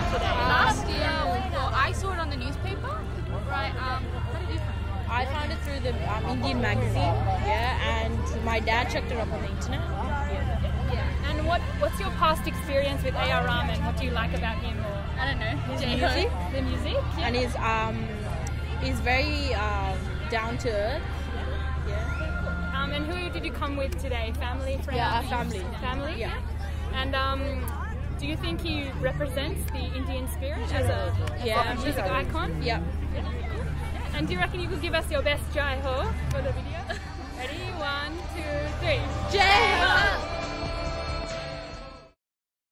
today? Last year, well, I saw it on the newspaper. Right. Um, how did you find it? I found it through the um, Indian magazine, yeah, and my dad checked it up on the internet. Yeah. And what what's your past experience with A.R. Rahman? What do you like about him? Or I don't know. His Jai Ho. music, the music? Yeah. and he's um, he's very um, down to earth. Yeah. Um, and who did you come with today? Family, friends? Yeah, family. Family? Yeah. And um, do you think he represents the Indian spirit as a, Yeah. music icon? Yeah. And do you reckon you could give us your best Jai Ho for the video?